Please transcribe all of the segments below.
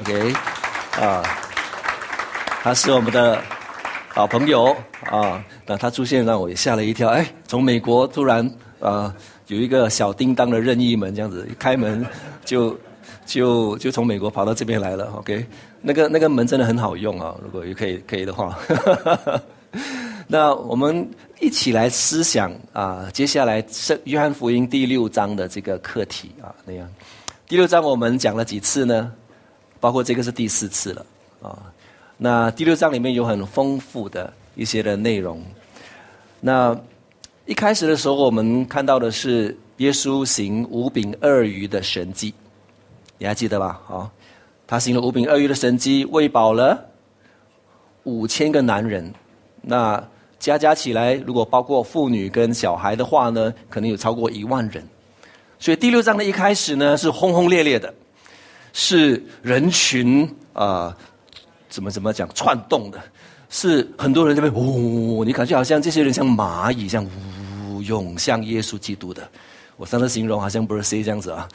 OK，啊，他是我们的好朋友啊。那他出现让我也吓了一跳。哎，从美国突然啊有一个小叮当的任意门这样子，一开门就就就从美国跑到这边来了。OK，那个那个门真的很好用啊，如果可以可以的话。那我们一起来思想啊，接下来圣约翰福音第六章的这个课题啊，那样第六章我们讲了几次呢？包括这个是第四次了啊。那第六章里面有很丰富的一些的内容。那一开始的时候，我们看到的是耶稣行五饼二鱼的神迹，你还记得吧？啊，他行了五饼二鱼的神迹，喂饱了五千个男人。那加加起来，如果包括妇女跟小孩的话呢，可能有超过一万人。所以第六章的一开始呢，是轰轰烈烈的，是人群啊，怎么怎么讲窜动的，是很多人这边呜，你感觉好像这些人像蚂蚁，像呜涌向耶稣基督的。我上次形容好像不是 C 这样子啊，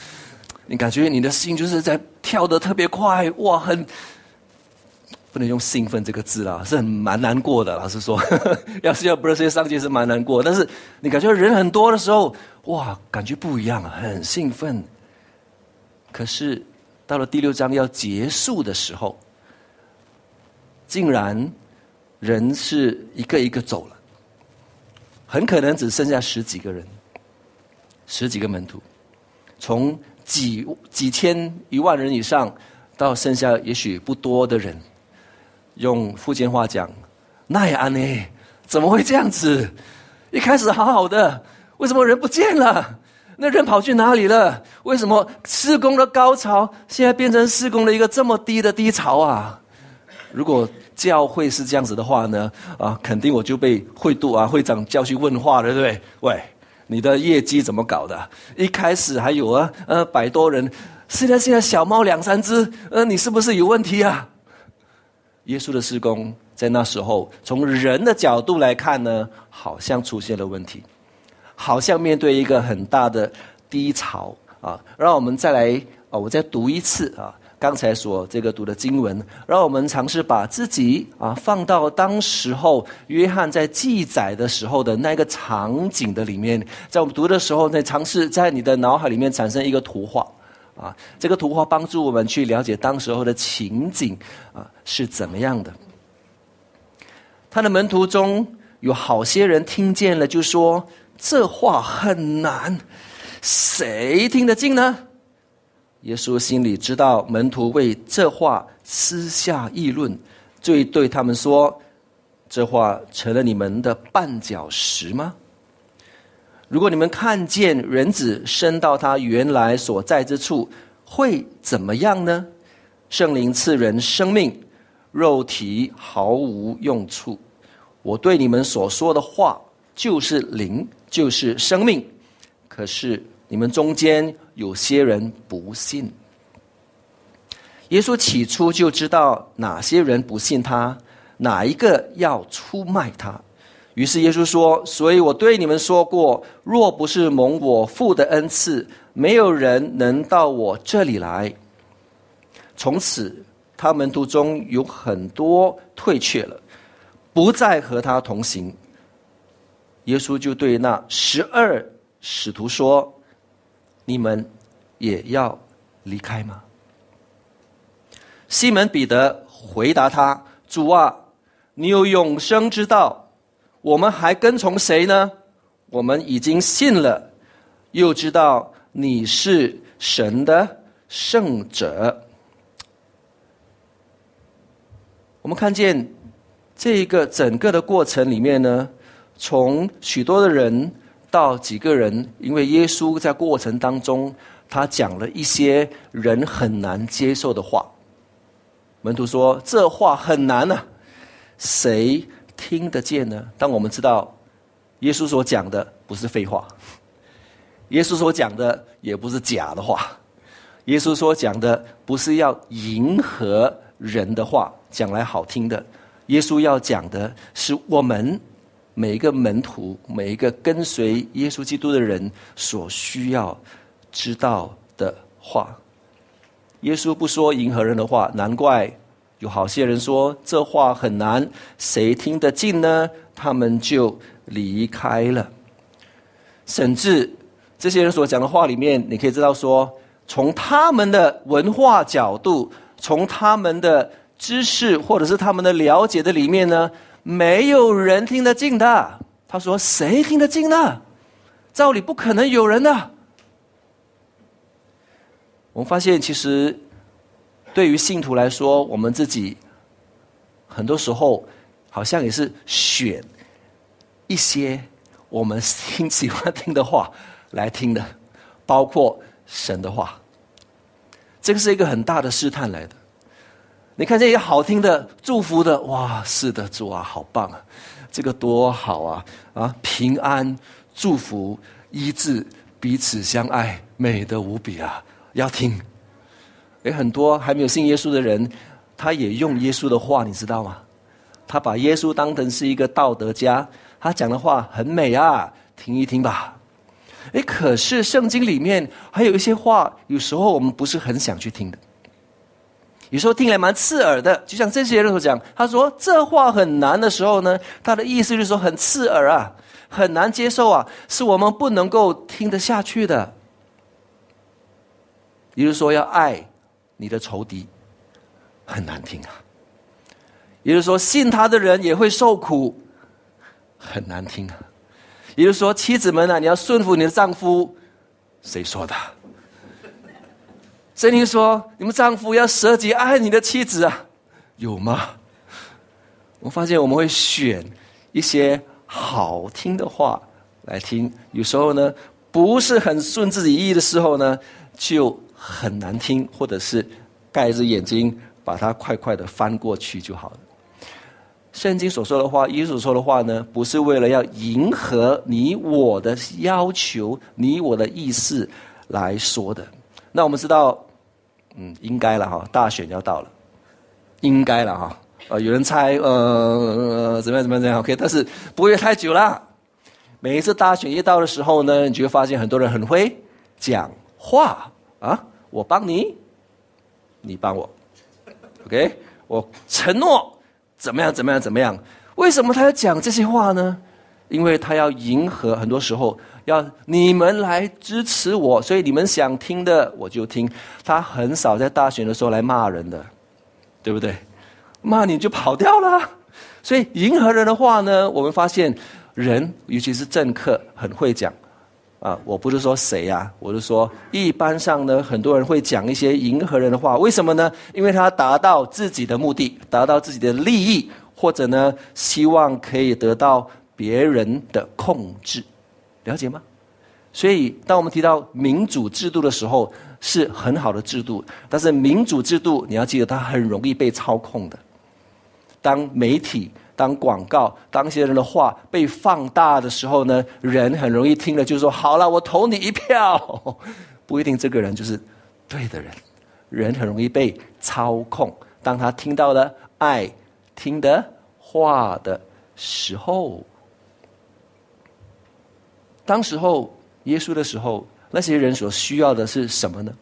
你感觉你的心就是在跳得特别快，哇，很。不能用兴奋这个字啦，是很蛮难过的。老实说，要是要不是 C 上街是蛮难过。但是你感觉人很多的时候，哇，感觉不一样，很兴奋。可是到了第六章要结束的时候，竟然人是一个一个走了，很可能只剩下十几个人，十几个门徒，从几几千一万人以上，到剩下也许不多的人。用福建话讲，那也安呢？怎么会这样子？一开始好好的，为什么人不见了？那人跑去哪里了？为什么施工的高潮现在变成施工的一个这么低的低潮啊？如果教会是这样子的话呢？啊，肯定我就被会度啊会长叫去问话了，对不对？喂，你的业绩怎么搞的？一开始还有啊，呃，百多人，现在现在小猫两三只，呃，你是不是有问题啊？耶稣的施工在那时候，从人的角度来看呢，好像出现了问题，好像面对一个很大的低潮啊。让我们再来啊，我再读一次啊，刚才所这个读的经文，让我们尝试把自己啊放到当时候约翰在记载的时候的那个场景的里面，在我们读的时候呢，尝试在你的脑海里面产生一个图画。啊，这个图画帮助我们去了解当时候的情景啊是怎么样的。他的门徒中有好些人听见了，就说这话很难，谁听得进呢？耶稣心里知道门徒为这话私下议论，就对他们说：“这话成了你们的绊脚石吗？”如果你们看见人子升到他原来所在之处，会怎么样呢？圣灵赐人生命，肉体毫无用处。我对你们所说的话就是灵，就是生命。可是你们中间有些人不信。耶稣起初就知道哪些人不信他，哪一个要出卖他。于是耶稣说：“所以我对你们说过，若不是蒙我父的恩赐，没有人能到我这里来。”从此，他门徒中有很多退却了，不再和他同行。耶稣就对那十二使徒说：“你们也要离开吗？”西门彼得回答他：“主啊，你有永生之道。”我们还跟从谁呢？我们已经信了，又知道你是神的圣者。我们看见这个整个的过程里面呢，从许多的人到几个人，因为耶稣在过程当中，他讲了一些人很难接受的话。门徒说：“这话很难啊，谁？”听得见呢？当我们知道，耶稣所讲的不是废话，耶稣所讲的也不是假的话，耶稣所讲的不是要迎合人的话，讲来好听的。耶稣要讲的是我们每一个门徒、每一个跟随耶稣基督的人所需要知道的话。耶稣不说迎合人的话，难怪有好些人说这话很难，谁听得进呢？他们就离开了。甚至这些人所讲的话里面，你可以知道说，从他们的文化角度，从他们的知识或者是他们的了解的里面呢，没有人听得进的。他说：“谁听得进呢？照理不可能有人的。”我们发现，其实对于信徒来说，我们自己很多时候好像也是选一些我们听喜欢听的话来听的，包括神的话。这个是一个很大的试探来的。你看这些好听的、祝福的，哇，是的，主啊，好棒啊，这个多好啊！啊，平安、祝福、医治、彼此相爱，美的无比啊！要听，有很多还没有信耶稣的人，他也用耶稣的话，你知道吗？他把耶稣当成是一个道德家，他讲的话很美啊，听一听吧。哎，可是圣经里面还有一些话，有时候我们不是很想去听的，有时候听来蛮刺耳的。就像这些人所讲，他说这话很难的时候呢，他的意思就是说很刺耳啊，很难接受啊，是我们不能够听得下去的。也就是说，要爱你的仇敌，很难听啊。也就是说，信他的人也会受苦，很难听啊。也就是说，妻子们啊，你要顺服你的丈夫，谁说的？圣经说，你们丈夫要舍己爱你的妻子啊，有吗？我发现我们会选一些好听的话来听，有时候呢，不是很顺自己意的时候呢，就。很难听，或者是盖着眼睛把它快快的翻过去就好了。圣经所说的话，耶稣说的话呢，不是为了要迎合你我的要求、你我的意思来说的。那我们知道，嗯，应该了哈，大选要到了，应该了哈。呃，有人猜，呃，怎么样怎么样怎么样？OK，但是不会太久了。每一次大选一到的时候呢，你就会发现很多人很会讲话啊。我帮你，你帮我，OK？我承诺怎么样？怎么样？怎么样？为什么他要讲这些话呢？因为他要迎合，很多时候要你们来支持我，所以你们想听的我就听。他很少在大选的时候来骂人的，对不对？骂你就跑掉了。所以迎合人的话呢，我们发现人，尤其是政客，很会讲。啊，我不是说谁呀，我是说，一般上呢，很多人会讲一些迎合人的话，为什么呢？因为他达到自己的目的，达到自己的利益，或者呢，希望可以得到别人的控制，了解吗？所以，当我们提到民主制度的时候，是很好的制度，但是民主制度你要记得，它很容易被操控的。当媒体。当广告，当一些人的话被放大的时候呢，人很容易听了就说：“好了，我投你一票。”不一定这个人就是对的人，人很容易被操控。当他听到了爱听的话的时候，当时候耶稣的时候，那些人所需要的是什么呢？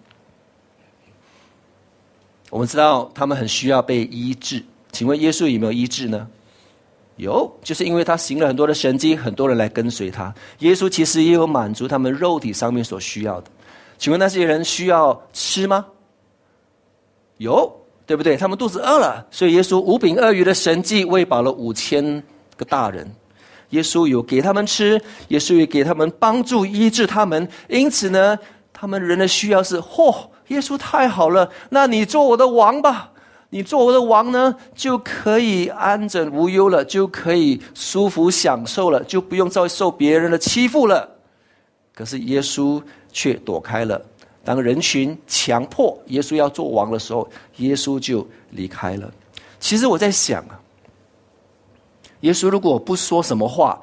我们知道他们很需要被医治，请问耶稣有没有医治呢？有，就是因为他行了很多的神迹，很多人来跟随他。耶稣其实也有满足他们肉体上面所需要的。请问那些人需要吃吗？有，对不对？他们肚子饿了，所以耶稣五饼二鱼的神迹喂饱了五千个大人。耶稣有给他们吃，耶稣也给他们帮助医治他们。因此呢，他们人的需要是：嚯，耶稣太好了，那你做我的王吧。你做我的王呢，就可以安枕无忧了，就可以舒服享受了，就不用再受别人的欺负了。可是耶稣却躲开了。当人群强迫耶稣要做王的时候，耶稣就离开了。其实我在想啊，耶稣如果不说什么话，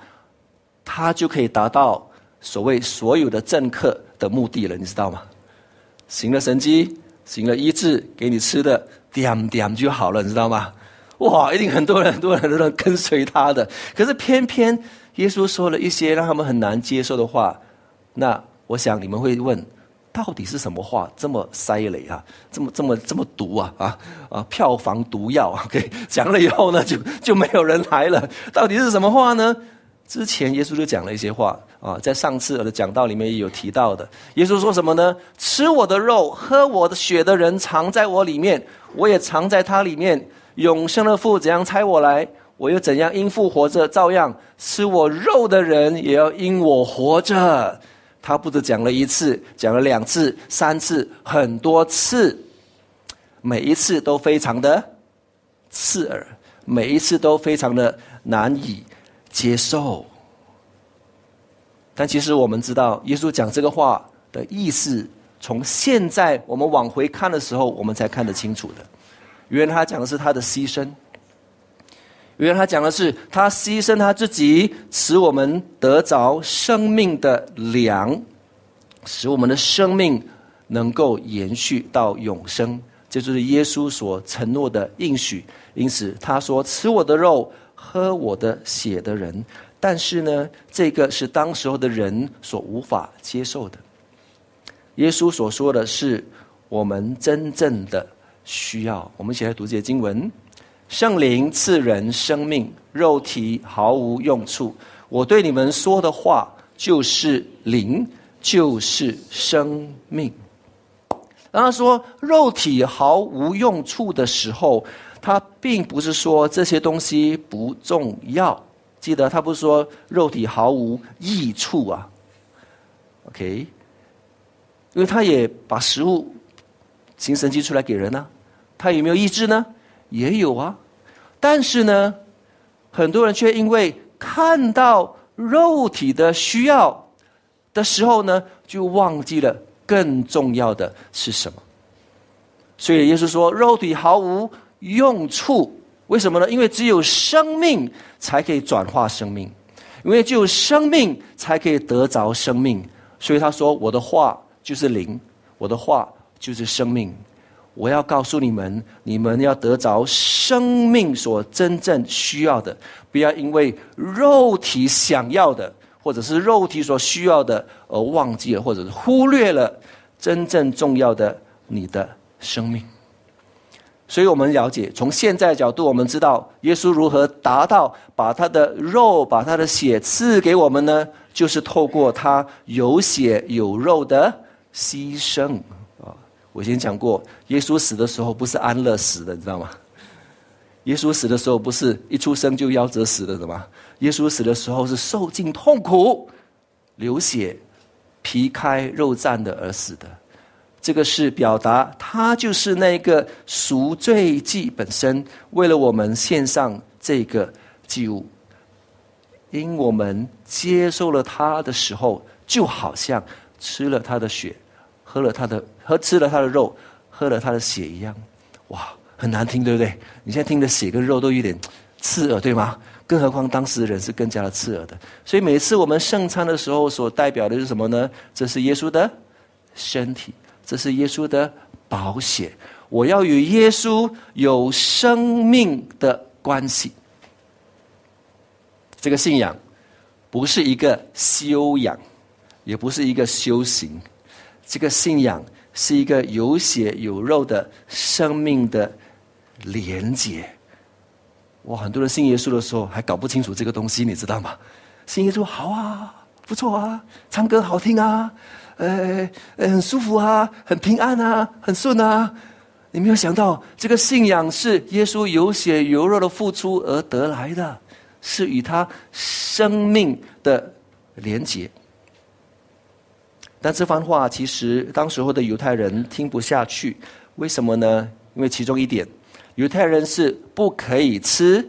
他就可以达到所谓所有的政客的目的了，你知道吗？行了神迹，行了医治，给你吃的。点点就好了，你知道吗？哇，一定很多人、很多人都能跟随他的。可是偏偏耶稣说了一些让他们很难接受的话。那我想你们会问：到底是什么话这么塞雷啊？这么这么这么毒啊啊啊！票房毒药啊！给讲了以后呢，就就没有人来了。到底是什么话呢？之前耶稣就讲了一些话啊，在上次的讲道里面也有提到的。耶稣说什么呢？吃我的肉、喝我的血的人，藏在我里面，我也藏在他里面。永生的父怎样猜我来，我又怎样因父活着，照样吃我肉的人也要因我活着。他不止讲了一次，讲了两次、三次、很多次，每一次都非常的刺耳，每一次都非常的难以接受。但其实我们知道，耶稣讲这个话的意思，从现在我们往回看的时候，我们才看得清楚的。原来他讲的是他的牺牲。原来他讲的是他牺牲他自己，使我们得着生命的粮，使我们的生命能够延续到永生。这就是耶稣所承诺的应许。因此他说：“吃我的肉，喝我的血的人。”但是呢，这个是当时候的人所无法接受的。耶稣所说的是我们真正的需要。我们一起来读这些经文。圣灵赐人生命，肉体毫无用处。我对你们说的话就是灵，就是生命。当他说肉体毫无用处的时候，他并不是说这些东西不重要。记得他不是说肉体毫无益处啊？OK，因为他也把食物形神寄出来给人呢，他有没有意志呢？也有啊，但是呢，很多人却因为看到肉体的需要的时候呢，就忘记了更重要的是什么。所以耶稣说，肉体毫无用处。为什么呢？因为只有生命才可以转化生命，因为只有生命才可以得着生命。所以他说：“我的话就是灵，我的话就是生命。”我要告诉你们，你们要得着生命所真正需要的，不要因为肉体想要的，或者是肉体所需要的而忘记了，或者是忽略了真正重要的你的生命。所以我们了解，从现在角度，我们知道耶稣如何达到把他的肉、把他的血赐给我们呢？就是透过他有血有肉的牺牲。我先讲过，耶稣死的时候不是安乐死的，你知道吗？耶稣死的时候不是一出生就夭折死的，怎么？耶稣死的时候是受尽痛苦、流血、皮开肉绽的而死的。这个是表达他就是那个赎罪祭本身，为了我们献上这个祭物。因我们接受了他的时候，就好像吃了他的血。喝了他的，喝吃了他的肉，喝了他的血一样，哇，很难听，对不对？你现在听的血跟肉都有点 刺耳，对吗？更何况当时的人是更加的刺耳的。所以每次我们圣餐的时候，所代表的是什么呢？这是耶稣的身体，这是耶稣的保险。我要与耶稣有生命的关系。这个信仰不是一个修养，也不是一个修行。这个信仰是一个有血有肉的生命的连接。哇，很多人信耶稣的时候还搞不清楚这个东西，你知道吗？信耶稣好啊，不错啊，唱歌好听啊，呃，很舒服啊，很平安啊，很顺啊。你没有想到，这个信仰是耶稣有血有肉的付出而得来的，是与他生命的连结。但这番话其实当时候的犹太人听不下去，为什么呢？因为其中一点，犹太人是不可以吃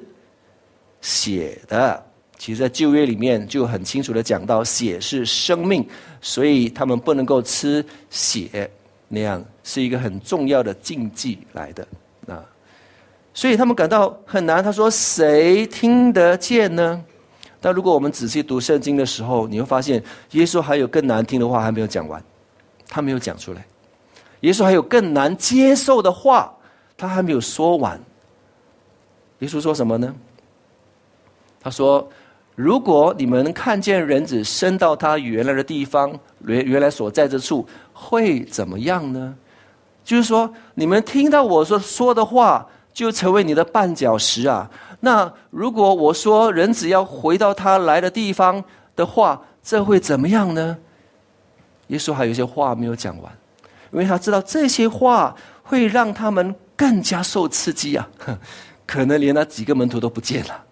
血的。其实，在旧约里面就很清楚的讲到，血是生命，所以他们不能够吃血，那样是一个很重要的禁忌来的啊。所以他们感到很难。他说：“谁听得见呢？”但如果我们仔细读圣经的时候，你会发现，耶稣还有更难听的话还没有讲完，他没有讲出来。耶稣还有更难接受的话，他还没有说完。耶稣说什么呢？他说：“如果你们看见人子升到他原来的地方，原原来所在之处，会怎么样呢？就是说，你们听到我说说的话，就成为你的绊脚石啊。那如果我说人只要回到他来的地方的话，这会怎么样呢？耶稣还有一些话没有讲完，因为他知道这些话会让他们更加受刺激啊，可能连那几个门徒都不见了。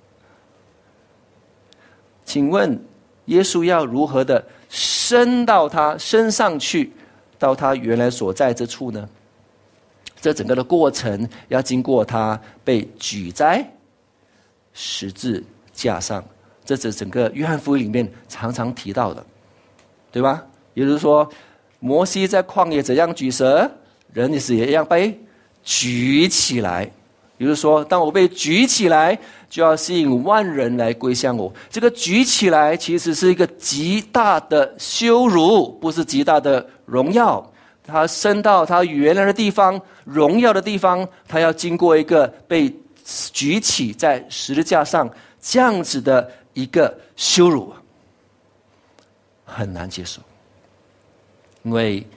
请问，耶稣要如何的升到他升上去，到他原来所在之处呢？这整个的过程要经过他被举在十字架上，这是整个约翰福音里面常常提到的，对吧？也就是说，摩西在旷野怎样举蛇，人也是一样被举起来。也就是说，当我被举起来，就要吸引万人来归向我。这个举起来其实是一个极大的羞辱，不是极大的荣耀。他升到他原来的地方，荣耀的地方，他要经过一个被举起在十字架上这样子的一个羞辱，很难接受。因为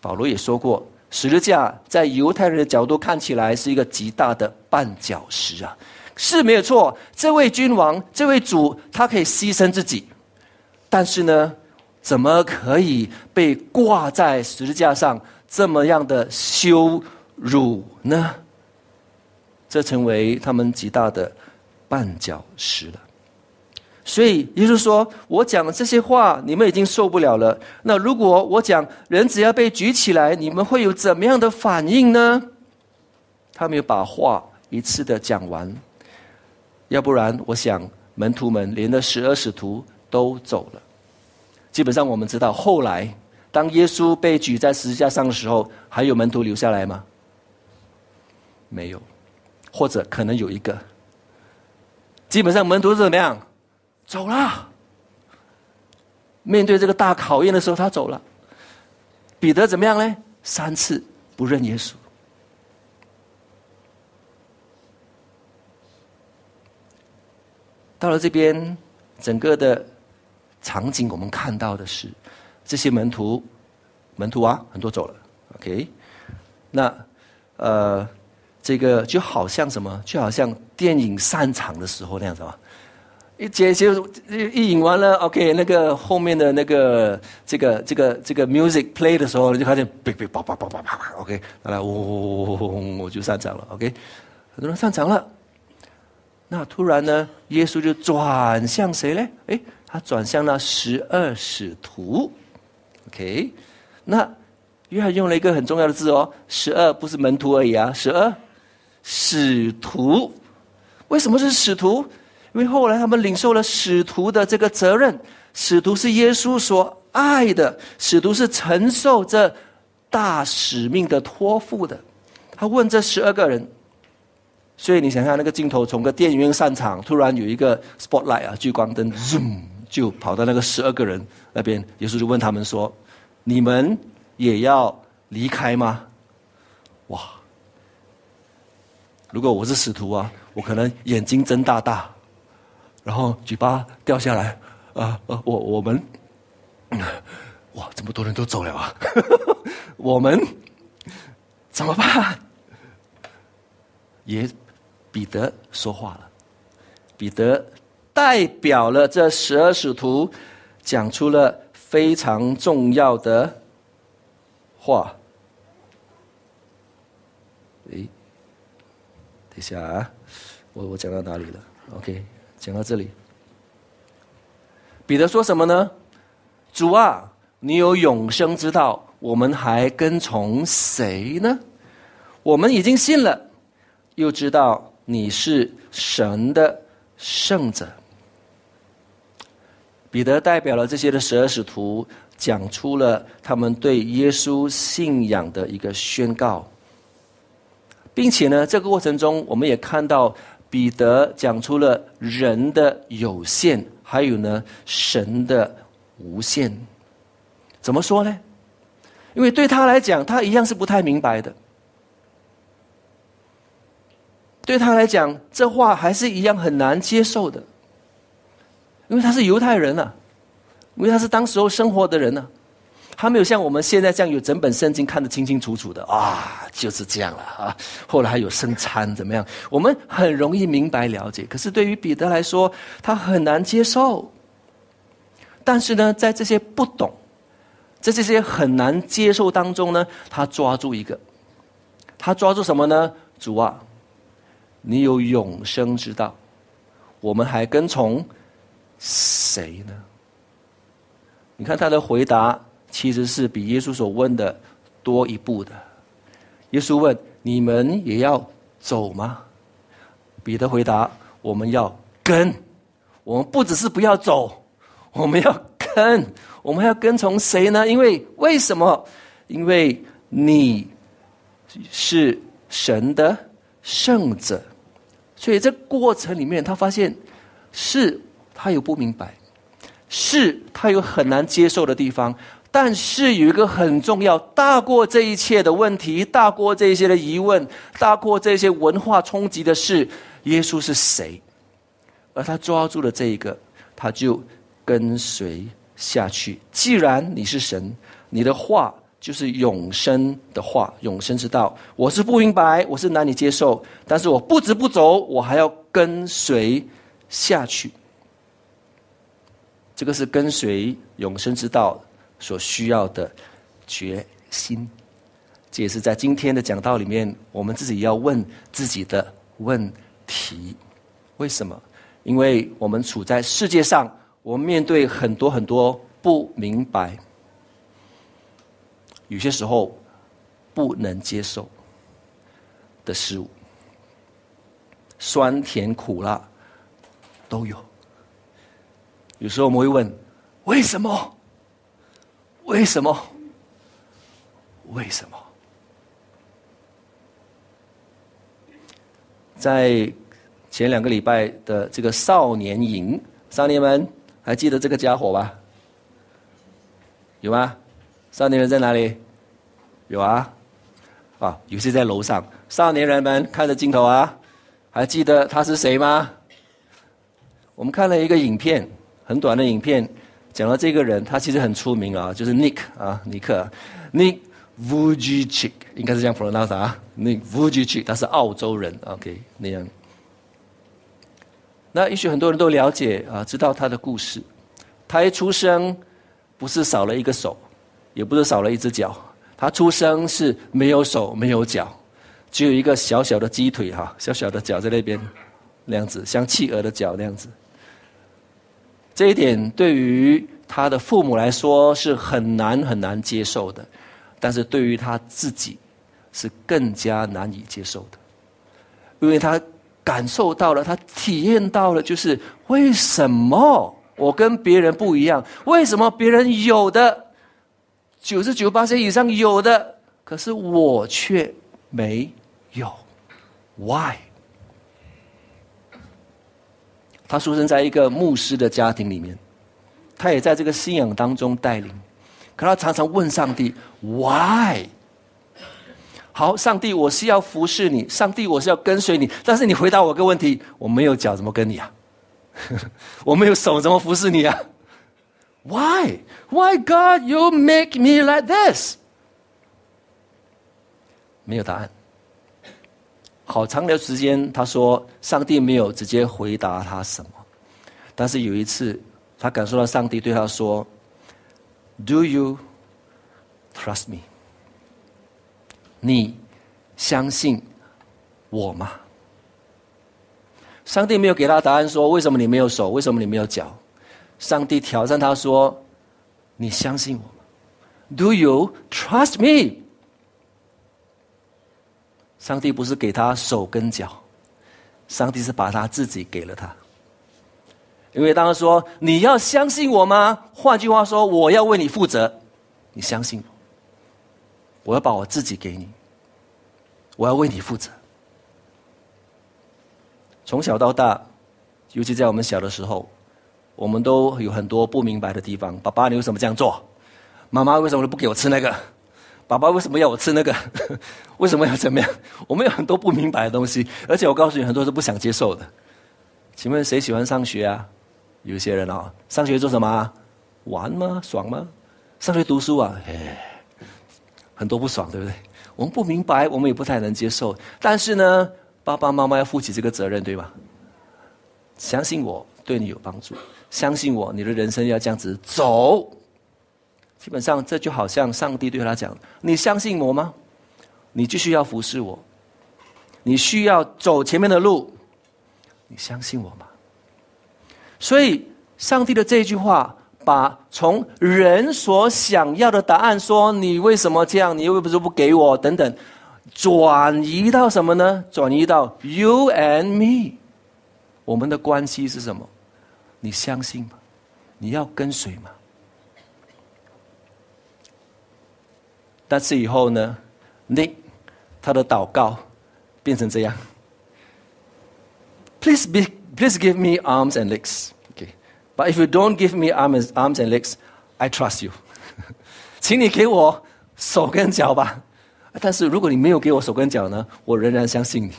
保罗也说过。十字架在犹太人的角度看起来是一个极大的绊脚石啊，是没有错。这位君王，这位主，他可以牺牲自己，但是呢，怎么可以被挂在十字架上这么样的羞辱呢？这成为他们极大的绊脚石了。所以，也就是说，我讲这些话，你们已经受不了了。那如果我讲人只要被举起来，你们会有怎么样的反应呢？他没有把话一次的讲完，要不然，我想门徒们连那十二使徒都走了。基本上，我们知道后来当耶稣被举在十字架上的时候，还有门徒留下来吗？没有，或者可能有一个。基本上，门徒是怎么样？走了。面对这个大考验的时候，他走了。彼得怎么样呢？三次不认耶稣。到了这边，整个的场景，我们看到的是这些门徒，门徒啊，很多走了。OK，那呃，这个就好像什么？就好像电影散场的时候那样子嘛。一结就一引完了，OK，那个后面的那个这个这个这个 music play 的时候，就发现哔哔叭叭叭叭叭，OK，来呜我就上场了，OK，很多人上场了。那突然呢，耶稣就转向谁呢？哎，他转向了十二使徒，OK，那约翰用了一个很重要的字哦，十二不是门徒而已啊，十二使徒，为什么是使徒？因为后来他们领受了使徒的这个责任，使徒是耶稣所爱的，使徒是承受这大使命的托付的。他问这十二个人，所以你想想那个镜头从个电影院散场，突然有一个 spotlight 啊聚光灯，zoom 就跑到那个十二个人那边，耶稣就问他们说：“你们也要离开吗？”哇！如果我是使徒啊，我可能眼睛睁大大。然后嘴巴掉下来，啊呃，我我们，哇，这么多人都走了啊，我们怎么办？也彼得说话了，彼得代表了这十二使徒，讲出了非常重要的话。诶，一下啊，我我讲到哪里了？OK。讲到这里，彼得说什么呢？主啊，你有永生之道，我们还跟从谁呢？我们已经信了，又知道你是神的圣者。彼得代表了这些的十二使徒，讲出了他们对耶稣信仰的一个宣告，并且呢，这个过程中，我们也看到。彼得讲出了人的有限，还有呢神的无限。怎么说呢？因为对他来讲，他一样是不太明白的。对他来讲，这话还是一样很难接受的。因为他是犹太人啊，因为他是当时候生活的人呢。他没有像我们现在这样有整本圣经看得清清楚楚的啊，就是这样了啊。后来还有生餐怎么样？我们很容易明白了解。可是对于彼得来说，他很难接受。但是呢，在这些不懂，在这些很难接受当中呢，他抓住一个，他抓住什么呢？主啊，你有永生之道，我们还跟从谁呢？你看他的回答。其实是比耶稣所问的多一步的。耶稣问：“你们也要走吗？”彼得回答：“我们要跟，我们不只是不要走，我们要跟。我们要跟从谁呢？因为为什么？因为你是神的圣者。所以这过程里面，他发现是他有不明白，是他有很难接受的地方。”但是有一个很重要，大过这一切的问题，大过这些的疑问，大过这些文化冲击的事，耶稣是谁？而他抓住了这一个，他就跟随下去。既然你是神，你的话就是永生的话，永生之道。我是不明白，我是难以接受，但是我不止不走，我还要跟随下去。这个是跟随永生之道。所需要的决心，这也是在今天的讲道里面，我们自己要问自己的问题：为什么？因为我们处在世界上，我们面对很多很多不明白，有些时候不能接受的事物，酸甜苦辣都有。有时候我们会问：为什么？为什么？为什么？在前两个礼拜的这个少年营，少年们还记得这个家伙吧？有吗？少年人在哪里？有啊，啊，有些在楼上。少年人们看着镜头啊，还记得他是谁吗？我们看了一个影片，很短的影片。讲到这个人，他其实很出名啊，就是 Nick 啊，尼克，Nick Vujicic，应该是这样 pronounce 啊，Nick Vujicic，他是澳洲人，OK，那样。那也许很多人都了解啊，知道他的故事。他一出生不是少了一个手，也不是少了一只脚，他出生是没有手没有脚，只有一个小小的鸡腿哈，小小的脚在那边，那样子，像企鹅的脚那样子。这一点对于他的父母来说是很难很难接受的，但是对于他自己是更加难以接受的，因为他感受到了，他体验到了，就是为什么我跟别人不一样？为什么别人有的九十九八岁以上有的，可是我却没有？Why？他出生在一个牧师的家庭里面，他也在这个信仰当中带领，可他常常问上帝：“Why？” 好，上帝，我是要服侍你，上帝，我是要跟随你，但是你回答我个问题：我没有脚怎么跟你啊？我没有手怎么服侍你啊？Why？Why God you make me like this？没有答案。好长的时间，他说上帝没有直接回答他什么，但是有一次，他感受到上帝对他说：“Do you trust me？你相信我吗？”上帝没有给他答案，说为什么你没有手，为什么你没有脚？上帝挑战他说：“你相信我吗？Do you trust me？” 上帝不是给他手跟脚，上帝是把他自己给了他。因为当他说你要相信我吗？换句话说，我要为你负责，你相信我，我要把我自己给你，我要为你负责。从小到大，尤其在我们小的时候，我们都有很多不明白的地方。爸爸，你为什么这样做？妈妈为什么不给我吃那个？爸爸为什么要我吃那个？为什么要怎么样？我们有很多不明白的东西，而且我告诉你，很多是不想接受的。请问谁喜欢上学啊？有些人啊，上学做什么？玩吗？爽吗？上学读书啊，哎，很多不爽，对不对？我们不明白，我们也不太能接受。但是呢，爸爸妈妈要负起这个责任，对吧？相信我，对你有帮助。相信我，你的人生要这样子走。基本上，这就好像上帝对他讲：“你相信我吗？你继续要服侍我，你需要走前面的路，你相信我吗？”所以，上帝的这句话。把从人所想要的答案说你为什么这样？你又不是不给我等等，转移到什么呢？转移到 you and me，我们的关系是什么？你相信吗？你要跟随吗？但是以后呢？Nick 他的祷告变成这样：Please be, please give me arms and legs，OK？but if you don't give me arms, arms and legs, I trust you. 请你给我手跟脚吧。但是如果你没有给我手跟脚呢，我仍然相信你。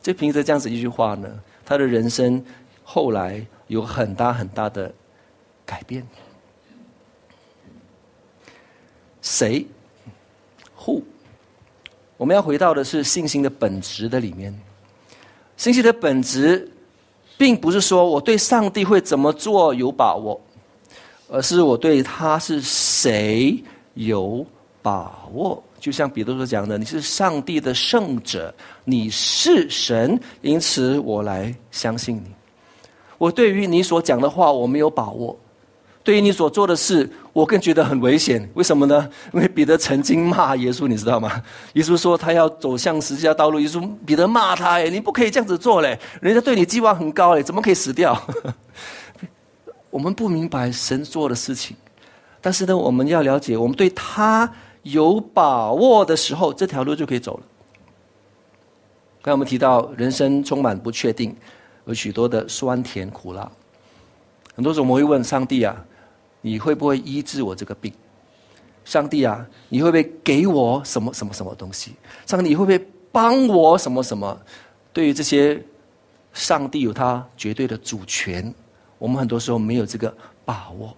就凭着这样子一句话呢，他的人生后来有很大很大的改变。谁户我们要回到的是信心的本质的里面。信心的本质。并不是说我对上帝会怎么做有把握，而是我对他是谁有把握。就像彼得所讲的：“你是上帝的圣者，你是神，因此我来相信你。”我对于你所讲的话，我没有把握。对于你所做的事，我更觉得很危险。为什么呢？因为彼得曾经骂耶稣，你知道吗？耶稣说他要走向十字架道路，耶稣彼得骂他：“哎，你不可以这样子做嘞！人家对你期望很高嘞，怎么可以死掉？” 我们不明白神做的事情，但是呢，我们要了解，我们对他有把握的时候，这条路就可以走了。刚才我们提到，人生充满不确定，有许多的酸甜苦辣。很多时候我们会问上帝啊。你会不会医治我这个病？上帝啊，你会不会给我什么什么什么东西？上帝，你会不会帮我什么什么？对于这些，上帝有他绝对的主权，我们很多时候没有这个把握。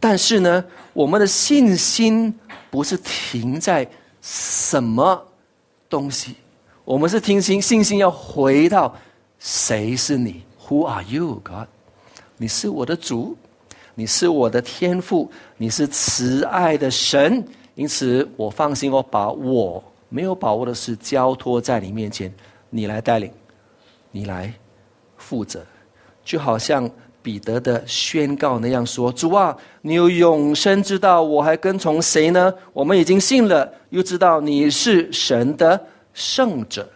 但是呢，我们的信心不是停在什么东西，我们是听心信心要回到谁是你？Who are you, God？你是我的主。你是我的天赋，你是慈爱的神，因此我放心，我把我没有把握的事交托在你面前，你来带领，你来负责，就好像彼得的宣告那样说：“主啊，你有永生之道，我还跟从谁呢？我们已经信了，又知道你是神的圣者。”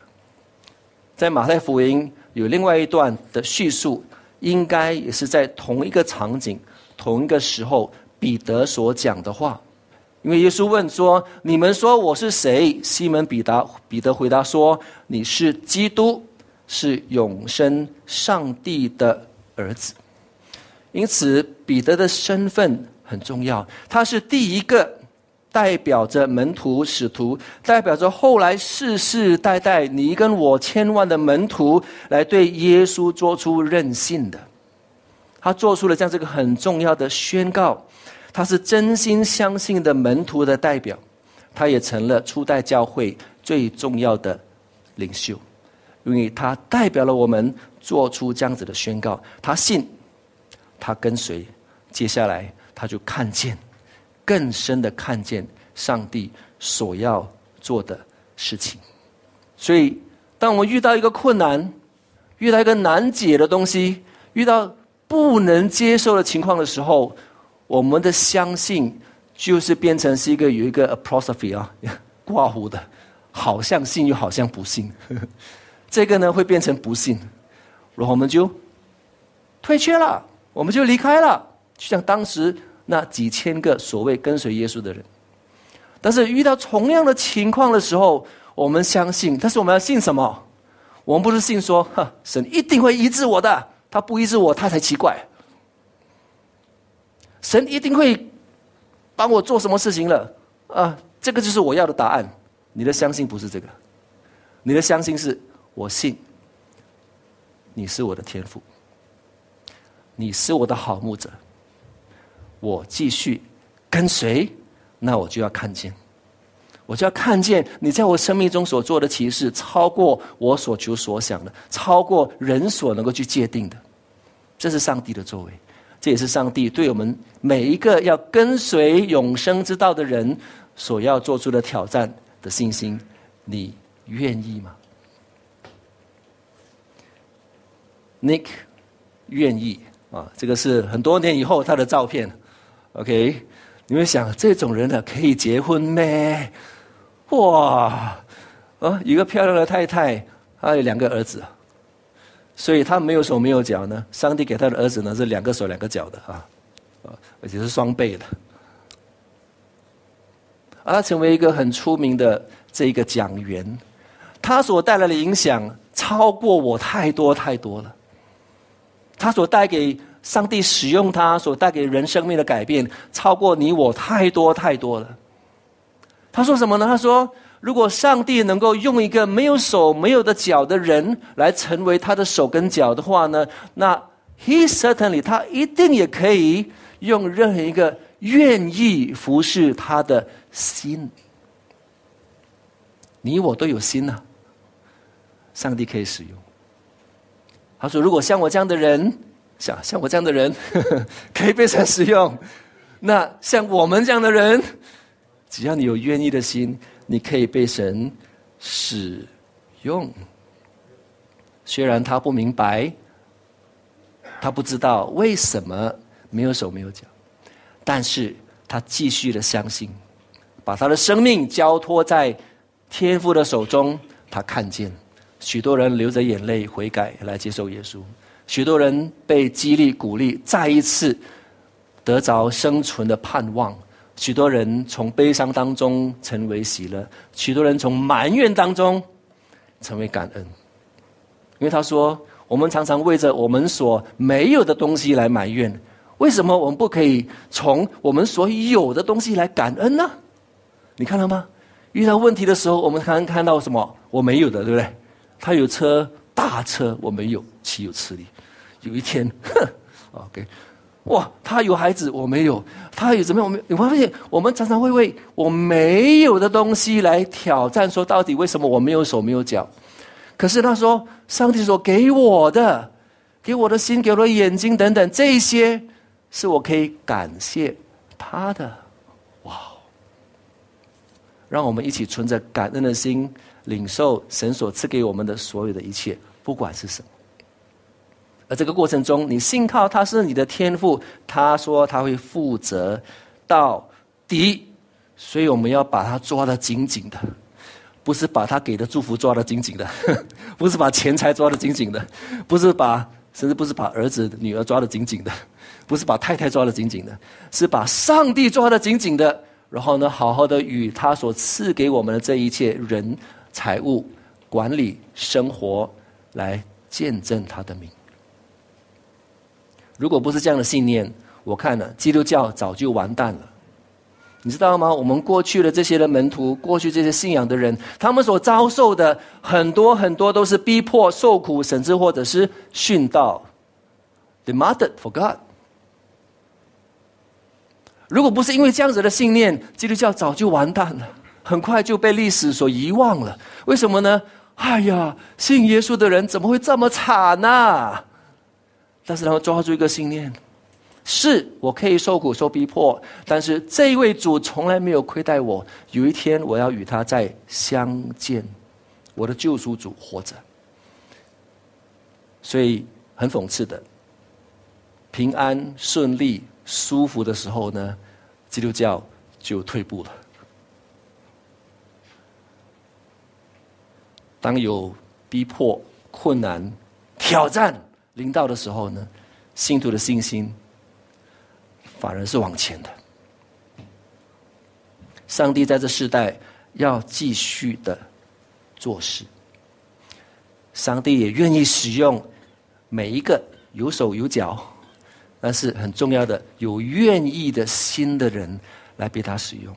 在马太福音有另外一段的叙述，应该也是在同一个场景。同一个时候，彼得所讲的话，因为耶稣问说：“你们说我是谁？”西门彼得彼得回答说：“你是基督，是永生上帝的儿子。”因此，彼得的身份很重要，他是第一个代表着门徒使徒，代表着后来世世代代你跟我千万的门徒来对耶稣做出任性的。他做出了这样这个很重要的宣告，他是真心相信的门徒的代表，他也成了初代教会最重要的领袖，因为他代表了我们做出这样子的宣告。他信，他跟随，接下来他就看见更深的看见上帝所要做的事情。所以，当我们遇到一个困难，遇到一个难解的东西，遇到。不能接受的情况的时候，我们的相信就是变成是一个有一个 apostrophe 啊，挂糊的，好像信又好像不信，这个呢会变成不信，然后我们就退却了，我们就离开了，就像当时那几千个所谓跟随耶稣的人。但是遇到同样的情况的时候，我们相信，但是我们要信什么？我们不是信说，神一定会医治我的。他不医治我，他才奇怪。神一定会帮我做什么事情了啊？这个就是我要的答案。你的相信不是这个，你的相信是我信你是我的天赋。你是我的好牧者，我继续跟随，那我就要看见，我就要看见你在我生命中所做的启示，超过我所求所想的，超过人所能够去界定的。这是上帝的作为，这也是上帝对我们每一个要跟随永生之道的人所要做出的挑战的信心。你愿意吗？Nick 愿意。啊，这个是很多年以后他的照片，OK？你们想这种人呢可以结婚咩？哇，啊，一个漂亮的太太，还有两个儿子，所以他没有手没有脚呢。上帝给他的儿子呢是两个手两个脚的啊，啊，而且是双倍的。而他成为一个很出名的这一个讲员，他所带来的影响超过我太多太多了。他所带给上帝使用他所带给人生命的改变，超过你我太多太多了。他说什么呢？他说：“如果上帝能够用一个没有手没有的脚的人来成为他的手跟脚的话呢，那 He certainly 他一定也可以用任何一个愿意服侍他的心。你我都有心呐，上帝可以使用。”他说：“如果像我这样的人，像像我这样的人，可以被神使用，那像我们这样的人，只要你有愿意的心，你可以被神使用。虽然他不明白，他不知道为什么没有手没有脚，但是他继续的相信，把他的生命交托在天父的手中，他看见。”许多人流着眼泪悔改来接受耶稣，许多人被激励鼓励，再一次得着生存的盼望。许多人从悲伤当中成为喜乐，许多人从埋怨当中成为感恩。因为他说：“我们常常为着我们所没有的东西来埋怨，为什么我们不可以从我们所有的东西来感恩呢？”你看到吗？遇到问题的时候，我们常常看到什么？我没有的，对不对？他有车，大车，我没有，岂有此理？有一天，哼，OK，哇，他有孩子，我没有；他有怎么样？我们你会发现，我们常常会为我没有的东西来挑战，说到底为什么我没有手没有脚？可是他说，上帝所给我的，给我的心，给我的眼睛等等，这些是我可以感谢他的。哇！让我们一起存着感恩的心。领受神所赐给我们的所有的一切，不管是什么。而这个过程中，你信靠他是你的天赋，他说他会负责到底，所以我们要把他抓得紧紧的，不是把他给的祝福抓得紧紧的，不是把钱财抓得紧紧的，不是把甚至不是把儿子女儿抓得紧紧的，不是把太太抓得紧紧的，是把上帝抓得紧紧的，然后呢，好好的与他所赐给我们的这一切人。财物管理生活来见证他的名。如果不是这样的信念，我看了基督教早就完蛋了。你知道吗？我们过去的这些的门徒，过去这些信仰的人，他们所遭受的很多很多都是逼迫、受苦，甚至或者是殉道。The mother forgot。如果不是因为这样子的信念，基督教早就完蛋了。很快就被历史所遗忘了，为什么呢？哎呀，信耶稣的人怎么会这么惨呢？但是他们抓住一个信念：是我可以受苦受逼迫，但是这一位主从来没有亏待我。有一天我要与他再相见，我的救赎主活着。所以很讽刺的，平安顺利舒服的时候呢，基督教就退步了。当有逼迫、困难、挑战临到的时候呢，信徒的信心反而是往前的。上帝在这世代要继续的做事，上帝也愿意使用每一个有手有脚，但是很重要的有愿意的心的人来被他使用。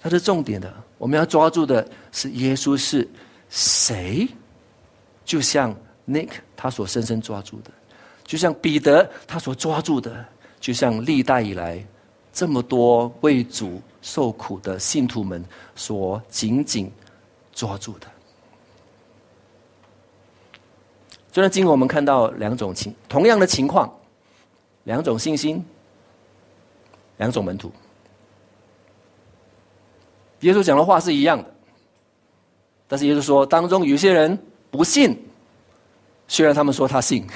他是重点的，我们要抓住的是耶稣是。谁，就像 Nick 他所深深抓住的，就像彼得他所抓住的，就像历代以来这么多为主受苦的信徒们所紧紧抓住的。这段经文我们看到两种情同样的情况，两种信心，两种门徒。耶稣讲的话是一样的，但是耶稣说，当中有些人不信，虽然他们说他信。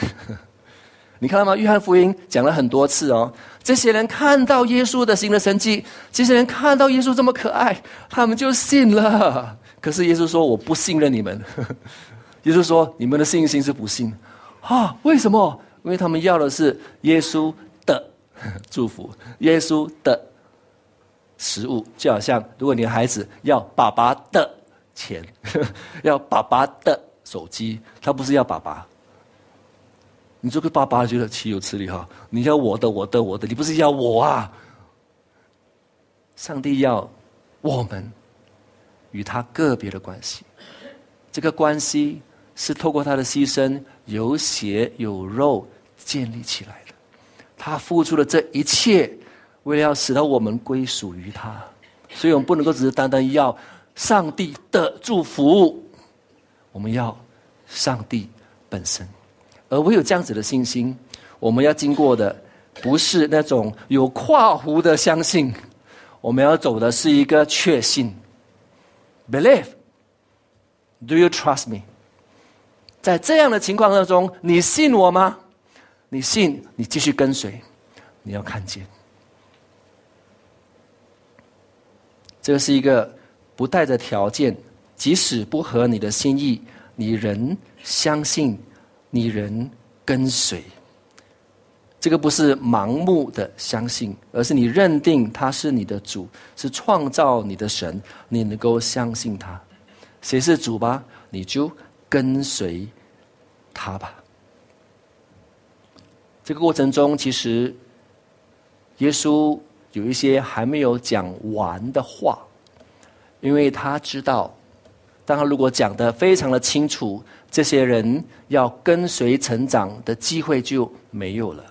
你看到吗？约翰福音讲了很多次哦，这些人看到耶稣的新的神迹，这些人看到耶稣这么可爱，他们就信了。可是耶稣说，我不信任你们。耶稣说，你们的信心是不信啊？为什么？因为他们要的是耶稣的 祝福，耶稣的。食物就好像，如果你的孩子要爸爸的钱，要爸爸的手机，他不是要爸爸。你这个爸爸觉得岂有此理哈？你要我的，我的，我的，你不是要我啊？上帝要我们与他个别的关系，这个关系是透过他的牺牲，有血有肉建立起来的。他付出了这一切。为了要使得我们归属于他，所以我们不能够只是单单要上帝的祝福，我们要上帝本身。而唯有这样子的信心，我们要经过的不是那种有跨弧的相信，我们要走的是一个确信。Believe，Do you trust me？在这样的情况当中，你信我吗？你信，你继续跟随，你要看见。这是一个不带着条件，即使不合你的心意，你仍相信，你仍跟随。这个不是盲目的相信，而是你认定他是你的主，是创造你的神，你能够相信他。谁是主吧？你就跟随他吧。这个过程中，其实耶稣。有一些还没有讲完的话，因为他知道，当他如果讲的非常的清楚，这些人要跟随成长的机会就没有了。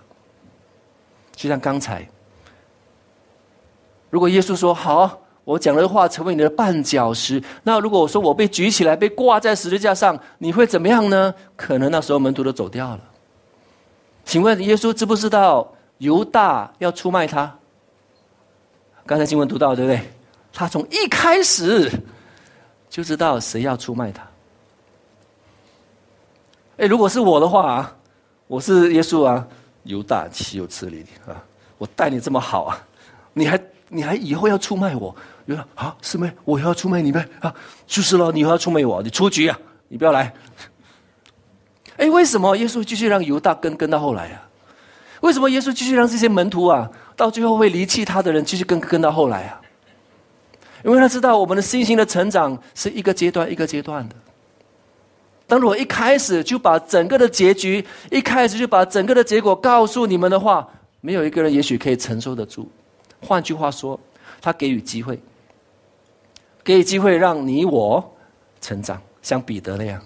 就像刚才，如果耶稣说：“好，我讲的话成为你的绊脚石。”那如果我说我被举起来，被挂在十字架上，你会怎么样呢？可能那时候门徒都走掉了。请问耶稣知不知道犹大要出卖他？刚才新闻读到，对不对？他从一开始就知道谁要出卖他。哎，如果是我的话啊，我是耶稣啊，犹大岂有此理啊！我待你这么好啊，你还你还以后要出卖我？犹大啊，师妹，我要出卖你呗啊！就是了，你要出卖我，你出局啊！你不要来。哎，为什么耶稣继续让犹大跟跟到后来啊？为什么耶稣继续让这些门徒啊？到最后会离弃他的人，继续跟跟到后来啊！因为他知道我们的信心的成长是一个阶段一个阶段的。当如果一开始就把整个的结局，一开始就把整个的结果告诉你们的话，没有一个人也许可以承受得住。换句话说，他给予机会，给予机会让你我成长，像彼得那样，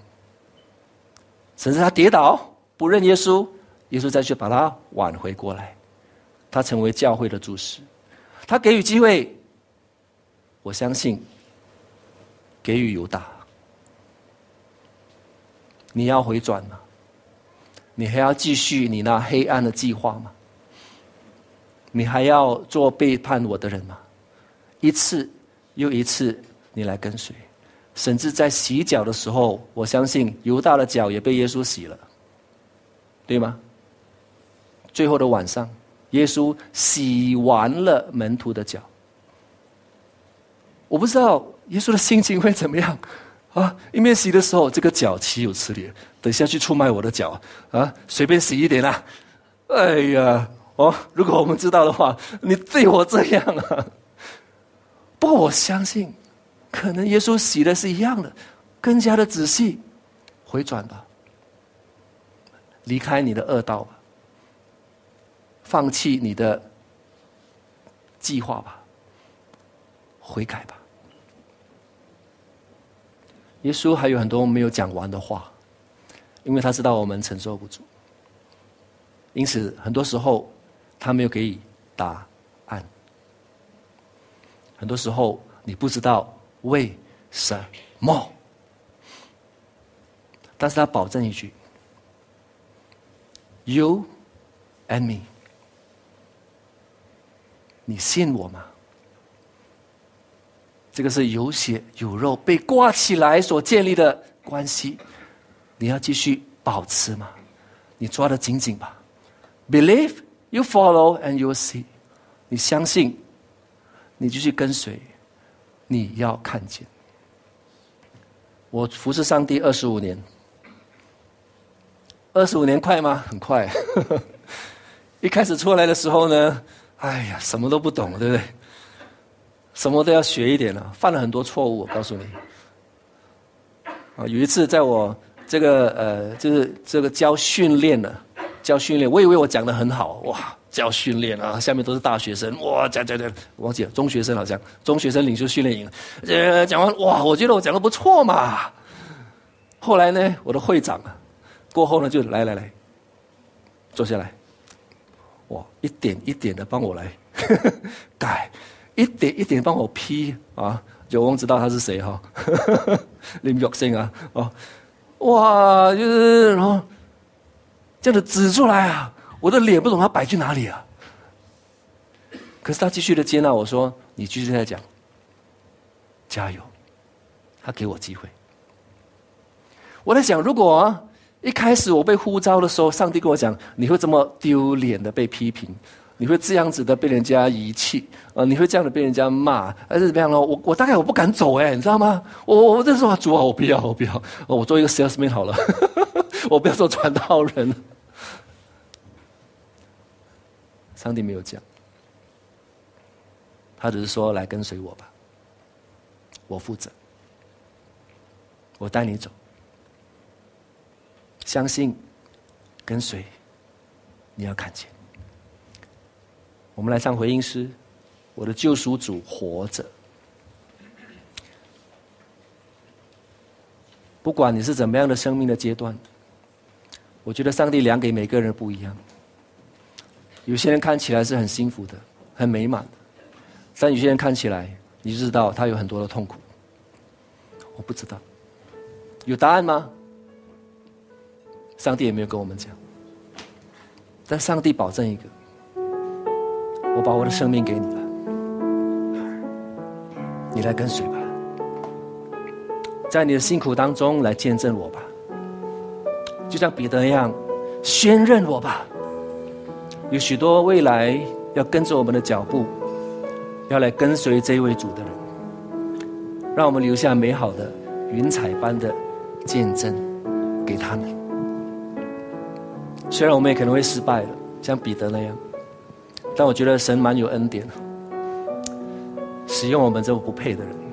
甚至他跌倒不认耶稣，耶稣再去把他挽回过来。他成为教会的主使，他给予机会，我相信给予犹大，你要回转吗？你还要继续你那黑暗的计划吗？你还要做背叛我的人吗？一次又一次，你来跟随，甚至在洗脚的时候，我相信犹大的脚也被耶稣洗了，对吗？最后的晚上。耶稣洗完了门徒的脚，我不知道耶稣的心情会怎么样啊！一面洗的时候，这个脚岂有此理？等下去出卖我的脚啊！随便洗一点啦！哎呀，哦，如果我们知道的话，你对我这样啊！不过我相信，可能耶稣洗的是一样的，更加的仔细，回转吧，离开你的恶道吧。放弃你的计划吧，悔改吧。耶稣还有很多没有讲完的话，因为他知道我们承受不住。因此很多时候他没有给予答案。很多时候你不知道为什么，但是他保证一句：“You and me。”你信我吗？这个是有血有肉被挂起来所建立的关系，你要继续保持吗？你抓得紧紧吧。Believe you follow and you see。你相信，你继续跟随，你要看见。我服侍上帝二十五年，二十五年快吗？很快。一开始出来的时候呢？哎呀，什么都不懂，对不对？什么都要学一点了，犯了很多错误。我告诉你，啊，有一次在我这个呃，就是这个教训练呢，教训练，我以为我讲的很好，哇，教训练啊，下面都是大学生，哇，讲讲讲，忘记了，中学生好像，中学生领袖训练营，呃，讲完，哇，我觉得我讲的不错嘛。后来呢，我的会长啊，过后呢，就来来来，坐下来。哇，一点一点的帮我来 改，一点一点帮我批啊！九翁知道他是谁哈？林玉生啊，哦，哇，就是然后这样子指出来啊，我的脸不懂他摆去哪里啊？可是他继续的接纳我说：“你继续在讲，加油。”他给我机会。我在想，如果。一开始我被呼召的时候，上帝跟我讲：“你会这么丢脸的被批评，你会这样子的被人家遗弃，啊，你会这样的被人家骂，还是怎么样呢？”我我大概我不敢走哎，你知道吗？我我这时候主啊，我不要，我不要，我做一个 salesman 好了，我不要做传道人。上帝没有讲，他只是说：“来跟随我吧，我负责，我带你走。”相信，跟随，你要看见。我们来唱回应诗，我的救赎主活着。不管你是怎么样的生命的阶段，我觉得上帝量给每个人不一样。有些人看起来是很幸福的、很美满的，但有些人看起来，你知道他有很多的痛苦。我不知道，有答案吗？上帝也没有跟我们讲，但上帝保证一个：我把我的生命给你了，你来跟随吧，在你的辛苦当中来见证我吧，就像彼得一样，宣认我吧。有许多未来要跟着我们的脚步，要来跟随这位主的人，让我们留下美好的云彩般的见证给他们。虽然我们也可能会失败了，像彼得那样，但我觉得神蛮有恩典的，使用我们这不配的人。